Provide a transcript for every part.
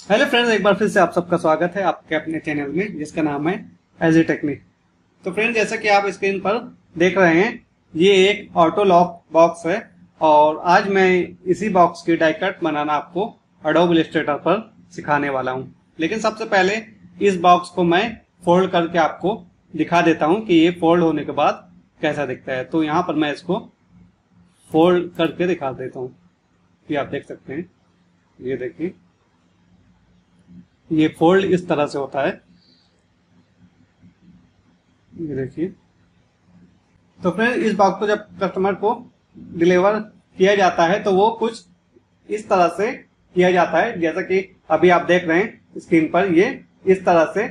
Hello friends, एक बार फिर से आप सबका स्वागत है आपके अपने चैनल में, जिसका नाम है एज ए टेक्निक तो फ्रेंड्स, जैसा कि आप स्क्रीन पर देख रहे हैं, ये एक ऑटो लॉक बॉक्स है और आज मैं इसी बॉक्स की डाइकट बनाना आपको अडोब इलिस्ट्रेटर पर सिखाने वाला हूँ। लेकिन सबसे पहले इस बॉक्स को मैं फोल्ड करके आपको दिखा देता हूँ कि ये फोल्ड होने के बाद कैसा दिखता है। तो यहाँ पर मैं इसको फोल्ड करके दिखा देता हूँ ये आप देख सकते हैं। ये देखिए। ये फोल्ड इस तरह से होता है। ये देखिए। तो फ्रेंड इस बॉक्स को जब कस्टमर को डिलीवर किया जाता है तो वो कुछ इस तरह से किया जाता है। जैसा कि अभी आप देख रहे हैं स्क्रीन पर, ये इस तरह से,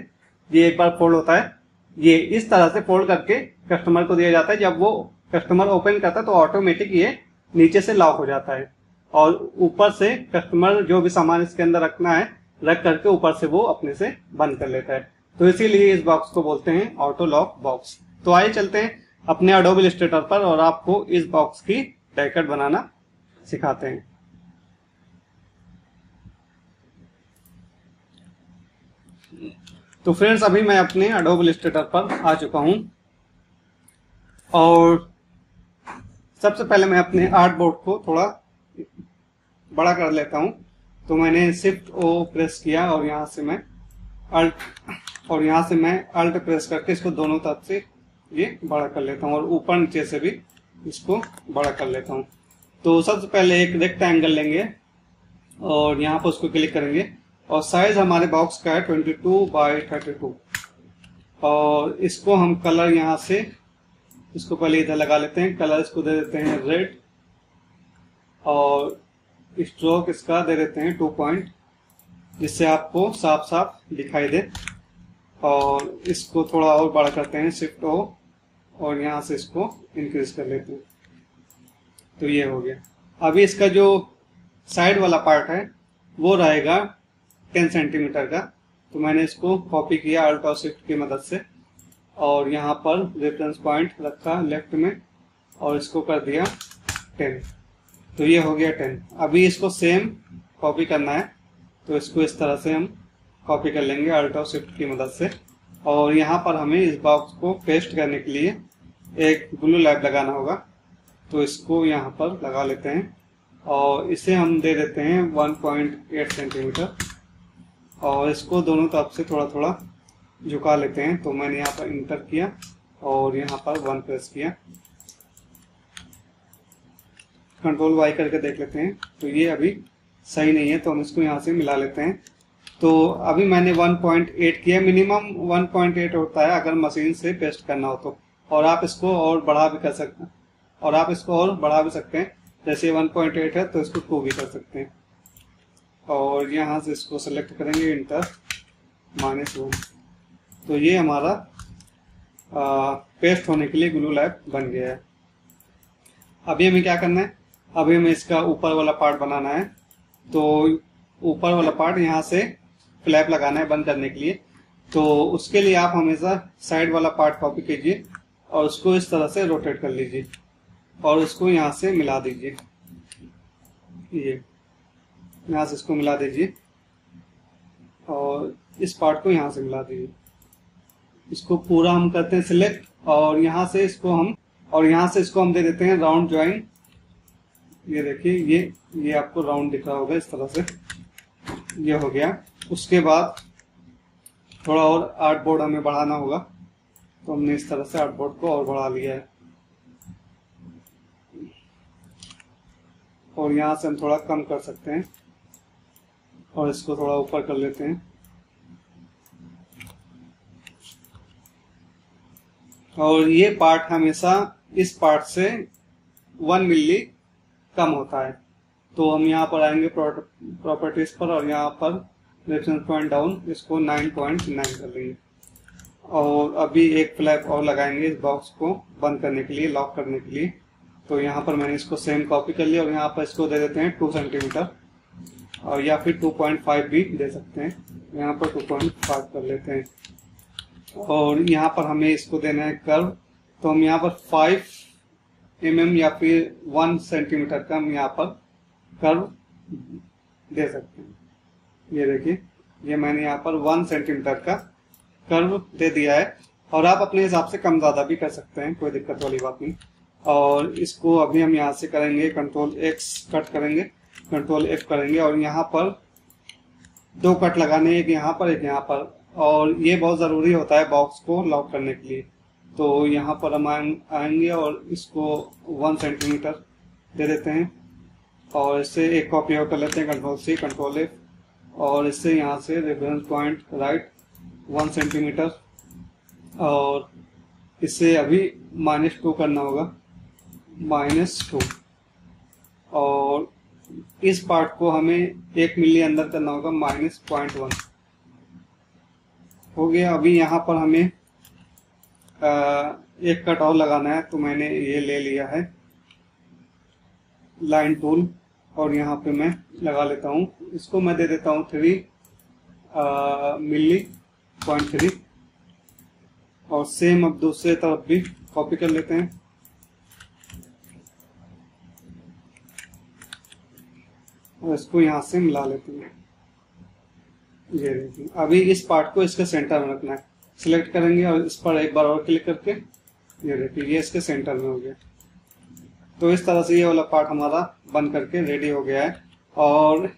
ये एक बार फोल्ड होता है। ये इस तरह से फोल्ड करके कस्टमर को दिया जाता है। जब वो कस्टमर ओपन करता है तो ऑटोमेटिक ये नीचे से लॉक हो जाता है। और ऊपर से कस्टमर जो भी सामान इसके अंदर रखना है रख करके ऊपर से वो अपने से बंद कर लेता है। तो इसीलिए इस बॉक्स को बोलते हैं ऑटो लॉक बॉक्स तो आइए चलते हैं अपने अडोब इलिस्ट्रेटर पर और आपको इस बॉक्स की डायकट बनाना सिखाते हैं। तो फ्रेंड्स अभी मैं अपने अडोब इलिस्ट्रेटर पर आ चुका हूँ। और सबसे पहले मैं अपने आर्ट बोर्ड को थोड़ा बड़ा कर लेता हूँ। तो मैंने शिफ्ट ओ प्रेस किया और यहाँ से मैं अल्ट और यहाँ से मैं अल्ट प्रेस करके इसको दोनों तरफ़ से ये बड़ा कर लेता हूँ और ऊपर नीचे से भी इसको बड़ा कर लेता हूँ। तो सबसे पहले एक रेक्टेंगल लेंगे और यहाँ पर उसको क्लिक करेंगे और साइज़ हमारे बॉक्स का है 22 टू बाई थर्टी टू और इसको हम कलर यहाँ से इसको पहले इधर लगा लेते हैं कलर इसको दे देते हैं रेड और स्ट्रोक इसका दे देते हैं टू पॉइंट जिससे आपको साफ़ साफ़ दिखाई दे। और इसको थोड़ा और बड़ा करते हैं शिफ्ट ओ और यहाँ से इसको इंक्रीज कर लेते हैं। तो ये हो गया। अभी इसका जो साइड वाला पार्ट है, वो रहेगा टेन सेंटीमीटर का। तो मैंने इसको कॉपी किया अल्ट और शिफ्ट की मदद से। और यहाँ पर रेफरेंस पॉइंट रखा लेफ़्ट में, और इसको कर दिया टेन तो ये हो गया टेन। अभी इसको सेम कॉपी करना है। तो इसको इस तरह से हम कॉपी कर लेंगे अल्ट्रा शिफ्ट की मदद से। और यहाँ पर हमें इस बॉक्स को पेस्ट करने के लिए एक ब्लू लैब लगाना होगा। तो इसको यहाँ पर लगा लेते हैं। और इसे हम दे देते हैं 1.8 सेंटीमीटर और इसको दोनों तरफ़ से थोड़ा थोड़ा झुका लेते हैं। तो मैंने यहाँ पर इंटर किया और यहाँ पर वन प्रेस किया। कंट्रोल वाई करके देख लेते हैं। तो ये अभी सही नहीं है तो हम इसको यहाँ से मिला लेते हैं। तो अभी मैंने 1.8 किया मिनिमम 1.8 होता है अगर मशीन से पेस्ट करना हो तो। और आप इसको और बढ़ा भी कर सकते हैं। और आप इसको और बढ़ा भी सकते हैं। जैसे 1.8 है तो इसको टू भी कर सकते हैं। और यहाँ से इसको सेलेक्ट करेंगे इंटर माइनस वन तो ये हमारा आ, पेस्ट होने के लिए ग्लू लैब बन गया है। अभी हमें क्या करना है? अभी हमें इसका ऊपर वाला पार्ट बनाना है। तो ऊपर वाला पार्ट यहाँ से फ्लैप लगाना है बंद करने के लिए। तो उसके लिए आप हमेशा साइड वाला पार्ट कॉपी कीजिए और उसको इस तरह से रोटेट कर लीजिए और उसको यहाँ से मिला दीजिए। ये, यहाँ से इसको मिला दीजिए और इस पार्ट को यहाँ से मिला दीजिए। इसको पूरा हम करते हैं सिलेक्ट और यहाँ से इसको हम, और यहाँ से इसको हम दे देते हैं राउंड ज्वाइन ये देखिए, ये ये आपको राउंड दिख रहा होगा इस तरह से। ये हो गया। उसके बाद थोड़ा और आर्ट बोर्ड हमें बढ़ाना होगा। तो हमने इस तरह से आर्ट बोर्ड को और बढ़ा लिया है। और यहाँ से हम थोड़ा कम कर सकते हैं। और इसको थोड़ा ऊपर कर लेते हैं। और ये पार्ट हमेशा इस पार्ट से वन मिली कम होता है। तो हम यहाँ पर आएँगे प्रॉपर्टीज़ पर और यहाँ पर रेफरेंस पॉइंट डाउन इसको 9.9 कर लेंगे और अभी एक फ्लैप और लगाएँगे इस बॉक्स को बंद करने के लिए लॉक करने के लिए। तो यहाँ पर मैंने इसको सेम कॉपी कर लिया और यहाँ पर इसको दे देते हैं टू सेंटीमीटर और या फिर 2.5 भी दे सकते हैं। यहाँ पर 2.5 कर लेते हैं। और यहाँ पर हमें इसको देना है कर्व तो हम यहाँ पर 5 एम mm या फिर 1 सेंटीमीटर का हम यहाँ पर कर्व दे सकते हैं। ये देखिए, ये मैंने यहाँ पर वन सेंटीमीटर का कर्व दे दिया है। और आप अपने हिसाब से कम ज़्यादा भी कर सकते हैं, कोई दिक्कत वाली बात नहीं। और इसको अभी हम यहाँ से करेंगे कंट्रोल एक्स कट करेंगे कंट्रोल एफ़ करेंगे, और यहाँ पर दो कट लगाने एक यहाँ पर, एक यहाँ पर। और ये बहुत ज़रूरी होता है बॉक्स को लॉक करने के लिए। तो यहाँ पर हम आएँगे और इसको वन सेंटीमीटर दे देते हैं। और इससे एक कॉपी आउट कर लेते हैं कंट्रोल सी कंट्रोल एफ़ और इससे यहाँ से reference point right one centimetre और इससे अभी माइनस टू करना होगा। माइनस टू और इस पार्ट को हमें एक मिली अंदर करना होगा माइनस पॉइंट वन हो गया, अभी यहाँ पर हमें एक कट और लगाना है तो मैंने ये ले लिया है। लाइन टूल, और यहाँ पे मैं लगा लेता हूँ। इसको मैं दे देता हूँ थ्री मिली, पॉइंट थ्री। और सेम अब दूसरे तरफ़ भी कॉपी कर लेते हैं। और इसको यहाँ से मिला लेते हैं। ये देखिए, अभी इस पार्ट को इसके सेंटर में रखना है। सिलेक्ट करेंगे और इस पर एक बार और क्लिक करके ये देखिए ये इसके सेंटर में हो गया। तो इस तरह से ये वाला पार्ट हमारा बन करके रेडी हो गया है। और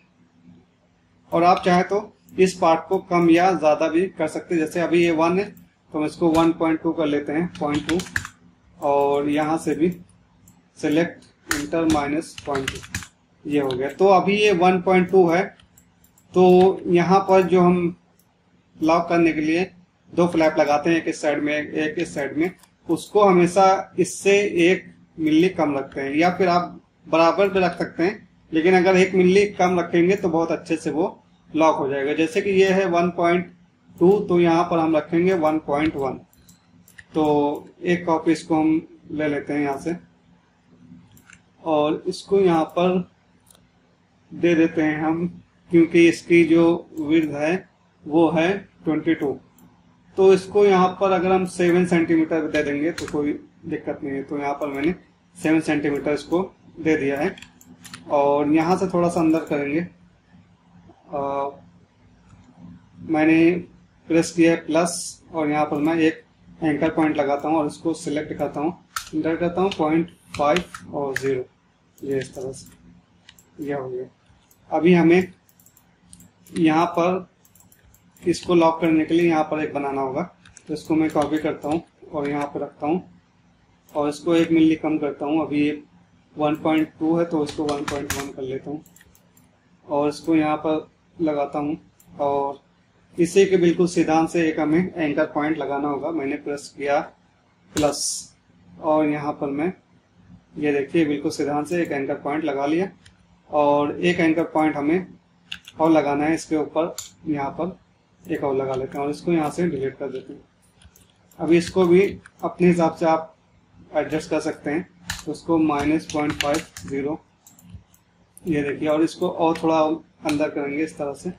और आप चाहे तो इस पार्ट को कम या ज़्यादा भी कर सकते हैं। जैसे अभी ये वन है तो हम इसको 1.2 कर लेते हैं पॉइंट टू और यहाँ से भी select enter minus point two ये हो गया। तो अभी ये 1.2 है। तो यहाँ पर जो हम लॉक करने के लिए दो फ्लैप लगाते हैं, एक इस साइड में, एक इस साइड में। उसको हमेशा इससे एक मिली कम रखते हैं, या फिर आप बराबर भी रख सकते हैं, लेकिन अगर एक मिली कम रखेंगे तो बहुत अच्छे से वो लॉक हो जाएगा। जैसे कि ये है 1.2 तो यहाँ पर हम रखेंगे 1.1 तो एक कॉपी इसको हम ले लेते हैं यहाँ से, और इसको यहाँ पर दे देते हैं हम, क्योंकि इसकी जो विर्ध है वो है 22 तो इसको यहाँ पर अगर हम सेवन सेंटीमीटर दे देंगे तो कोई दिक्कत नहीं है। तो यहाँ पर मैंने सेवन सेंटीमीटर इसको दे दिया है। और यहाँ से थोड़ा सा अंदर करेंगे। आ, मैंने प्रेस किया है प्लस और यहाँ पर मैं एक एंकर पॉइंट लगाता हूँ और इसको सिलेक्ट करता हूँ। इंटर करता हूँ पॉइंट फाइव और ज़ीरो। ये इस तरह से यह हो गया। अभी हमें यहाँ पर इसको लॉक करने के लिए यहाँ पर एक बनाना होगा। तो इसको मैं कॉपी करता हूँ और यहाँ पर रखता हूँ। और इसको एक मिली कम करता हूँ। अभी ये 1.2 है तो इसको 1.1 कर लेता हूँ। और इसको यहाँ पर लगाता हूँ। और इसी के बिल्कुल सिद्धांत से एक हमें एंकर पॉइंट लगाना होगा। मैंने प्रेस किया प्लस और यहाँ पर मैं, ये देखिए, बिल्कुल सिद्धांत से एक एंकर पॉइंट लगा लिया। और एक एंकर पॉइंट हमें और लगाना है इसके ऊपर, यहाँ पर। एक और लगा लेते हैं और इसको यहाँ से डिलीट कर देते हैं। अभी इसको भी अपने हिसाब से आप एडजस्ट कर सकते हैं। उसको माइनस पॉइंट फाइव ज़ीरो ये देखिए, और इसको और थोड़ा अंदर करेंगे इस तरह से।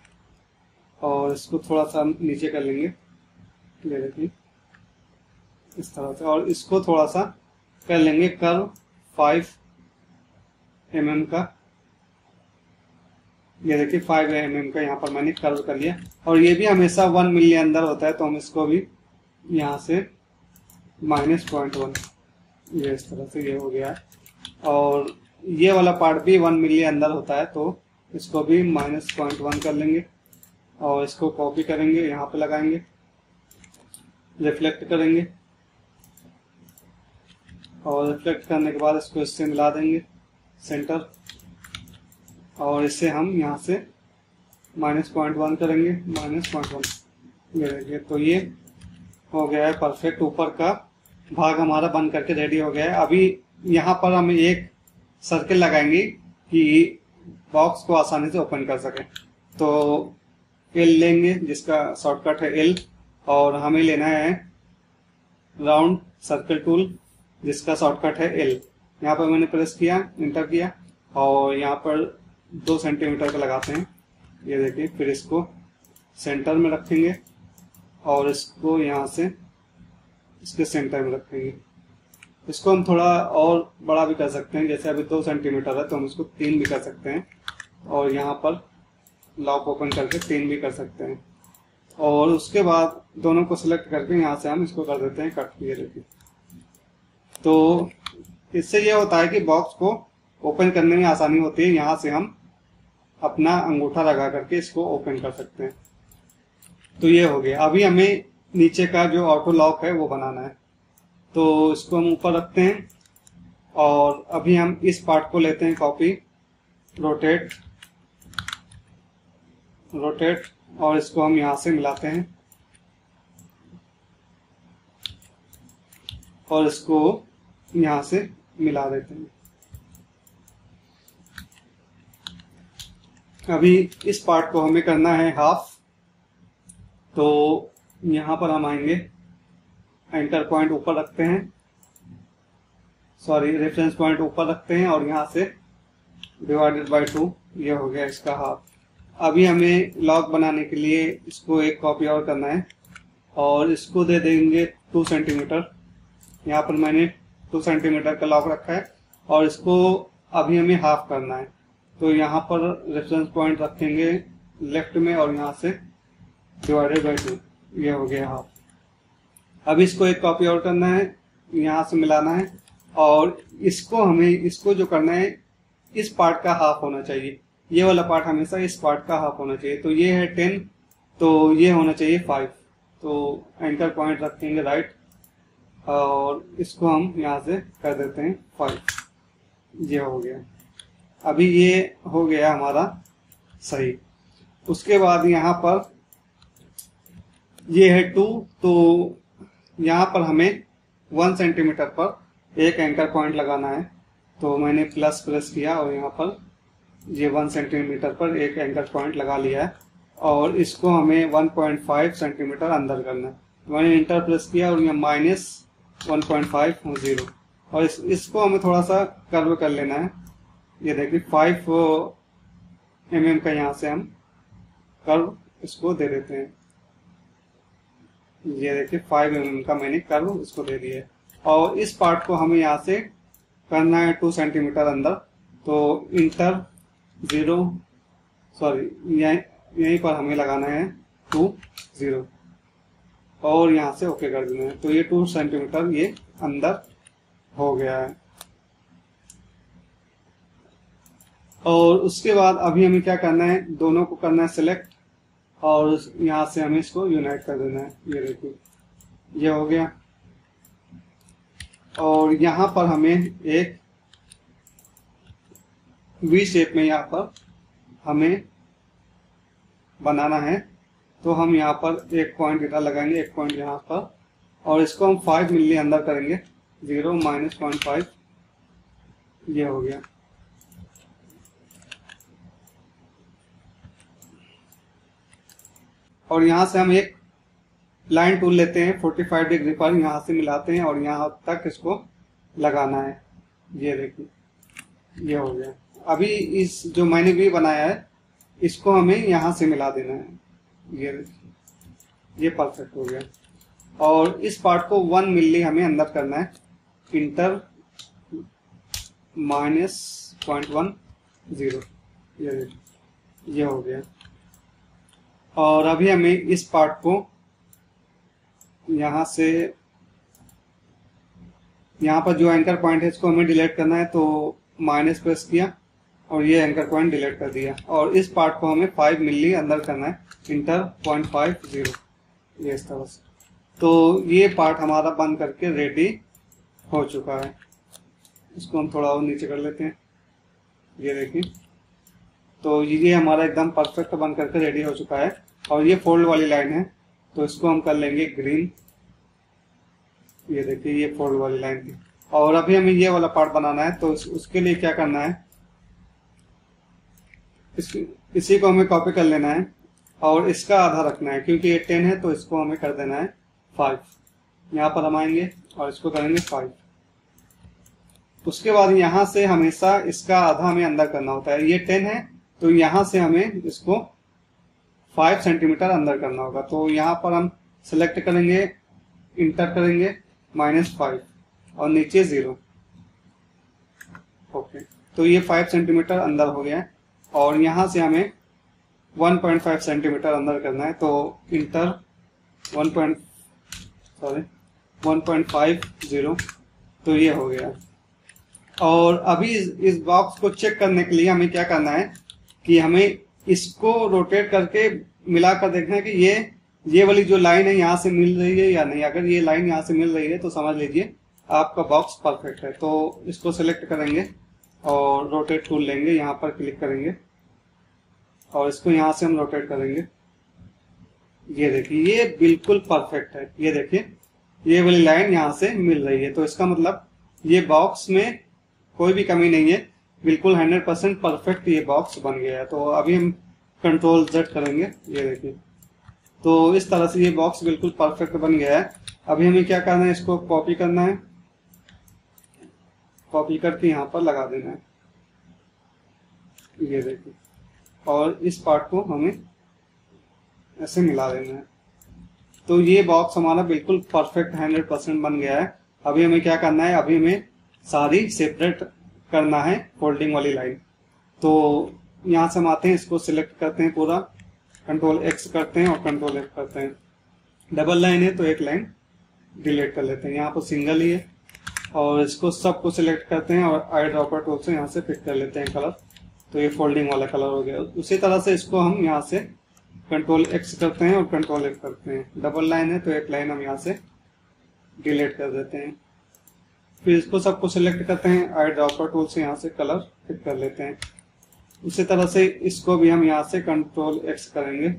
और इसको थोड़ा सा नीचे कर लेंगे। ये देखिए, इस तरह से। और इसको थोड़ा सा कर लेंगे कर्व फाइव एम mm का। ये देखिए फाइव एम एम का यहाँ पर मैंने कर्व कर लिया। और ये भी हमेशा वन मिली अंदर होता है तो हम इसको भी यहाँ से माइनस पॉइंट वन ये इस तरह से ये हो गया और ये वाला पार्ट भी वन मिली अंदर होता है तो इसको भी माइनस पॉइंट वन कर लेंगे। और इसको कॉपी करेंगे, यहाँ पे लगाएँगे। रिफ्लेक्ट करेंगे। और रिफ्लेक्ट करने के बाद इसको इससे मिला देंगे सेंटर और इससे हम यहाँ से माइनस पॉइंट वन करेंगे माइनस पॉइंट वन ये तो ये हो गया है परफेक्ट ऊपर का भाग हमारा बन करके रेडी हो गया है। अभी यहाँ पर हम एक सर्किल लगाएँगे कि बॉक्स को आसानी से ओपन कर सके। तो एल लेंगे, जिसका शॉर्टकट है एल और हमें लेना है राउंड सर्कल टूल जिसका शॉर्टकट है एल यहाँ पर मैंने प्रेस किया इंटर किया, और यहाँ पर दो सेंटीमीटर का लगाते हैं। ये देखिए, फिर इसको सेंटर में रखेंगे और इसको यहाँ से इसके सेंटर में रखेंगे। इसको हम थोड़ा और बड़ा भी कर सकते हैं। जैसे अभी दो सेंटीमीटर है तो हम इसको तीन भी कर सकते हैं और यहाँ पर लॉक ओपन करके तीन भी कर सकते हैं। और उसके बाद दोनों को सिलेक्ट करके यहाँ से हम इसको कर देते हैं कट ये देखिए। तो इससे ये होता है कि बॉक्स को ओपन करने में आसानी होती है। यहाँ से हम अपना अंगूठा लगा करके इसको ओपन कर सकते हैं। तो ये हो गया। अभी हमें नीचे का जो ऑटो लॉक है, वो बनाना है। तो इसको हम ऊपर रखते हैं और अभी हम इस पार्ट को लेते हैं कॉपी रोटेट रोटेट और इसको हम यहाँ से मिलाते हैं। और इसको यहाँ से मिला देते हैं। अभी इस पार्ट को हमें करना है हाफ़ तो यहाँ पर हम आएँगे। एंटर पॉइंट ऊपर रखते हैं। सॉरी रेफरेंस पॉइंट ऊपर रखते हैं और यहाँ से डिवाइडेड बाय टू ये हो गया इसका हाफ़ अभी हमें लॉक बनाने के लिए इसको एक कॉपी और करना है और इसको दे देंगे टू सेंटीमीटर यहाँ पर मैंने टू सेंटीमीटर का लॉक रखा है और इसको अभी हमें हाफ़ करना है। तो यहाँ पर रेफरेंस पॉइंट रखेंगे लेफ़्ट में और यहाँ से डिवाइडेड बाई टू ये हो गया हाफ़ अब इसको एक कॉपी और करना है, यहाँ से मिलाना है और इसको हमें, इसको जो करना है, इस पार्ट का हाफ़ होना चाहिए। ये वाला पार्ट हमेशा इस पार्ट का हाफ़ होना चाहिए। तो ये है टेन तो ये होना चाहिए फाइव तो एंकर पॉइंट रखेंगे राइट और इसको हम यहाँ से कर देते हैं फाइव ये हो गया। अभी ये हो गया हमारा सही। उसके बाद यहाँ पर ये है टू तो यहाँ पर हमें वन सेंटीमीटर पर एक एंकर पॉइंट लगाना है। तो मैंने प्लस प्रेस किया और यहाँ पर ये वन सेंटीमीटर पर एक एंकर पॉइंट लगा लिया है और इसको हमें 1.5 सेंटीमीटर अंदर करना है। मैंने इंटर प्रेस किया और यहाँ minus one point five zero. और इस, इसको हमें थोड़ा सा कर्व कर लेना है। ये देखिए फाइव एम एम का यहाँ से हम कर्व इसको दे देते हैं। ये देखिए फाइव एम एम का मैंने कर्व इसको दे दिया और इस पार्ट को हमें यहाँ से करना है टू सेंटीमीटर अंदर। तो इंटर ज़ीरो सॉरी यहीं पर हमें लगाना है टू ज़ीरो और यहाँ से ओके कर देना है। तो ये टू सेंटीमीटर ये अंदर हो गया है। और उसके बाद अभी हमें क्या करना है? दोनों को करना है सिलेक्ट और यहाँ से हमें इसको यूनाइट कर देना है। ये देखिए, ये हो गया। और यहाँ पर हमें एक वी शेप में यहाँ पर हमें बनाना है। तो हम यहाँ पर एक पॉइंट इधर लगाएँगे, एक पॉइंट यहाँ पर। और इसको हम फाइव मिली अंदर करेंगे। ज़ीरो माइनस पॉइंट फाइव ये हो गया। और यहाँ से हम एक लाइन टूल लेते हैं 45 डिग्री पर यहाँ से मिलाते हैं और यहाँ तक इसको लगाना है। ये देखिए, ये हो गया। अभी इस जो मैंने भी बनाया है, इसको हमें यहाँ से मिला देना है। ये ये परफेक्ट हो गया। और इस पार्ट को वन मिली हमें अंदर करना है। Enter minus point one zero ये ये हो गया। और अभी हमें इस पार्ट को यहाँ से, यहाँ पर जो एंकर पॉइंट है, इसको हमें डिलीट करना है तो माइनस प्रेस किया और ये एंकर पॉइंट डिलीट कर दिया। और इस पार्ट को हमें फाइव मिली अंदर करना है इंटर पॉइंट फाइव ज़ीरो ये इस तरह से। तो ये पार्ट हमारा बंद करके रेडी हो चुका है। इसको हम थोड़ा और नीचे कर लेते हैं। ये देखिए। तो ये हमारा एकदम परफेक्ट बन करके रेडी हो चुका है। और ये फोल्ड वाली लाइन है तो इसको हम कर लेंगे ग्रीन ये देखिए ये फोल्ड वाली लाइन थी। और अभी हमें ये वाला पार्ट बनाना है तो उसके लिए क्या करना है? इस, इसी को हमें कॉपी कर लेना है और इसका आधा रखना है क्योंकि ये टेन है तो इसको हमें कर देना है फाइव यहाँ पर हम आएँगे और इसको करेंगे फाइव उसके बाद यहाँ से हमेशा इसका आधा हमें अंदर करना होता है। ये टेन है तो यहाँ से हमें इसको फाइव सेंटीमीटर अंदर करना होगा। तो यहाँ पर हम सिलेक्ट करेंगे इंटर करेंगे माइनस फाइव और नीचे ज़ीरो ओके तो ये फाइव सेंटीमीटर अंदर हो गया है और यहाँ से हमें 1.5 सेंटीमीटर अंदर करना है। तो इंटर 1. सॉरी 1.50 तो ये हो गया। और अभी इस बॉक्स को चेक करने के लिए हमें क्या करना है? कि हमें इसको रोटेट करके मिलाकर देखना है कि ये ये वाली जो लाइन है यहाँ से मिल रही है या नहीं। अगर ये लाइन यहाँ से मिल रही है तो समझ लीजिए, आपका बॉक्स परफेक्ट है। तो इसको सिलेक्ट करेंगे और रोटेट टूल लेंगे, यहाँ पर क्लिक करेंगे और इसको यहाँ से हम रोटेट करेंगे। ये देखिए, ये बिल्कुल परफेक्ट है। ये देखिए, ये वाली लाइन यहाँ से मिल रही है। तो इसका मतलब ये बॉक्स में कोई भी कमी नहीं है। बिल्कुल हंड्रेड परसेंट परफेक्ट ये बॉक्स बन गया है। तो अभी हम कंट्रोल जेड करेंगे, ये देखिए। तो इस तरह से ये बॉक्स बिल्कुल परफेक्ट बन गया है। अभी हमें क्या करना है, इसको कॉपी करना है। कॉपी करके यहाँ पर लगा देना है। ये देखिए। और इस पार्ट को हमें ऐसे मिला देना है। तो ये बॉक्स हमारा बिल्कुल परफेक्ट हंड्रेड परसेंट बन गया है। अभी हमें क्या करना है, अभी हमें सारी सेपरेट करना है फोल्डिंग वाली लाइन। तो यहाँ से हम आते हैं, इसको सिलेक्ट करते हैं पूरा। कंट्रोल एक्स करते हैं और कंट्रोल एफ़ करते हैं। डबल लाइन है तो एक लाइन डिलीट कर लेते हैं। यहाँ पर सिंगल ही है। और इसको सबको सिलेक्ट करते हैं और आई ड्रॉपर टूल से यहाँ से पिक कर लेते हैं कलर तो ये फोल्डिंग वाला कलर हो गया। उसी तरह से इसको हम यहाँ से कंट्रोल एक्स करते हैं और कंट्रोल एफ़ करते हैं। डबल लाइन है तो एक लाइन हम यहाँ से डिलीट कर देते हैं। फिर इसको सबको सिलेक्ट करते हैं आई ड्रॉपर टूल से यहाँ से कलर पिक कर लेते हैं। उसी तरह से इसको भी हम यहाँ से कंट्रोल एक्स करेंगे।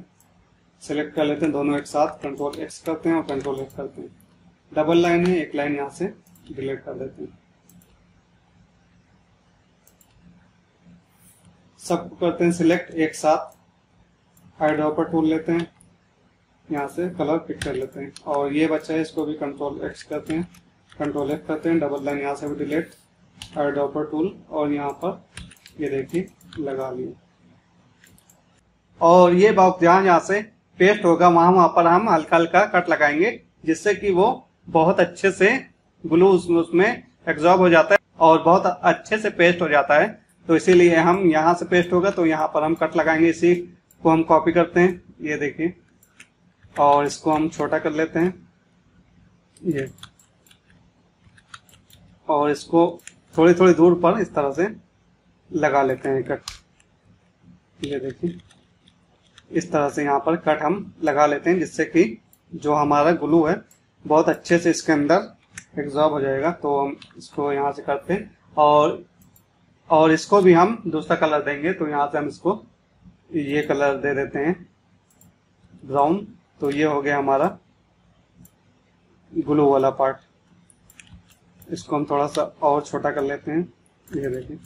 सिलेक्ट कर लेते हैं दोनों एक साथ कंट्रोल एक्स करते हैं और कंट्रोल एफ़ करते हैं। डबल लाइन है, एक लाइन यहाँ से डिलीट कर देते हैं। सबको करते हैं सिलेक्ट एक साथ। आई ड्रॉपर टूल लेते हैं, यहाँ से कलर पिक कर लेते हैं। और ये बच्चा है, इसको भी कंट्रोल एक्स करते हैं। कंट्रोल एफ़ करते हैं डबल लाइन यहाँ से भी डिलीट आई ड्रॉपर टूल और यहाँ पर ये देखिए, लगा लिए। और ये बॉक्स जहाँ जहाँ से पेस्ट होगा, वहाँ वहाँ पर हम हल्का हल्का कट लगाएँगे, जिससे कि वो बहुत अच्छे से ग्लू उसमें एग्जॉर्ब हो जाता है और बहुत अच्छे से पेस्ट हो जाता है। तो इसीलिए हम यहाँ से पेस्ट होगा तो यहाँ पर हम कट लगाएँगे इसी को हम कॉपी करते हैं। ये देखिए, और इसको हम छोटा कर लेते हैं। ये। और इसको थोड़ी थोड़ी दूर पर इस तरह से लगा लेते हैं कट। ये देखिए। इस तरह से यहाँ पर कट हम लगा लेते हैं, जिससे कि जो हमारा ग्लू है, बहुत अच्छे से इसके अंदर एग्जॉर्ब हो जाएगा। तो हम इसको यहाँ से करते हैं और और इसको भी हम दूसरा कलर देंगे तो यहाँ से हम इसको ये कलर दे देते हैं। ब्राउन तो ये हो गया हमारा ग्लू वाला पार्ट इसको हम थोड़ा सा और छोटा कर लेते हैं। ये देखिए।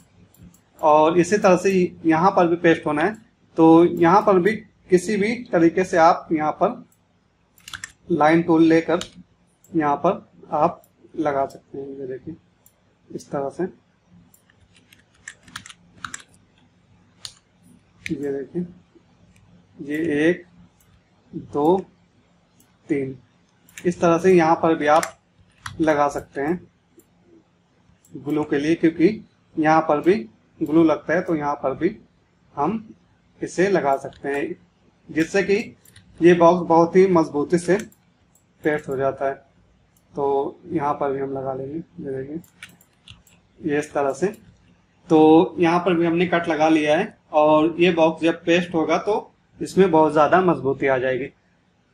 और इसी तरह से यहाँ पर भी पेस्ट होना है। तो यहाँ पर भी किसी भी तरीके से आप यहाँ पर लाइन टूल लेकर यहाँ पर आप लगा सकते हैं। ये देखिए, इस तरह से। ये देखिए, ये एक, दो, तीन। इस तरह से यहाँ पर भी आप लगा सकते हैं। ग्लू के लिए, क्योंकि यहाँ पर भी ग्लू लगता है तो यहाँ पर भी हम इसे लगा सकते हैं, जिससे कि ये बॉक्स बहुत ही मजबूती से पेस्ट हो जाता है। तो यहाँ पर भी हम लगा लेंगे देखिए ये इस तरह से। तो यहाँ पर भी हमने कट लगा लिया है, और ये बॉक्स जब पेस्ट होगा तो इसमें बहुत ज़्यादा मजबूती आ जाएगी।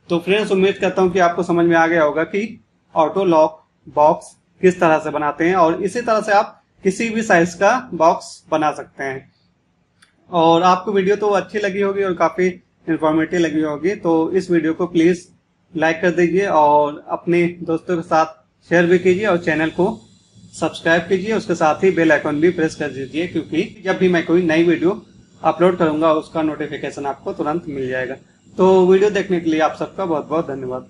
तो फ्रेंड्स उम्मीद करता हूँ कि आपको समझ में आ गया होगा कि ऑटो लॉक बॉक्स किस तरह से बनाते हैं और इसी तरह से आप किसी भी साइज़ का बॉक्स बना सकते हैं। और आपको वीडियो तो अच्छी लगी होगी और काफ़ी इंफॉर्मेटिव लगी होगी तो इस वीडियो को प्लीज़ लाइक कर दीजिए और अपने दोस्तों के साथ शेयर भी कीजिए और चैनल को सब्सक्राइब कीजिए। उसके साथ ही बेल आइकन भी प्रेस कर दीजिए, क्योंकि जब भी मैं कोई नई वीडियो अपलोड करूँगा, उसका नोटिफिकेशन आपको तुरंत मिल जाएगा। तो वीडियो देखने के लिए आप सबका बहुत बहुत धन्यवाद।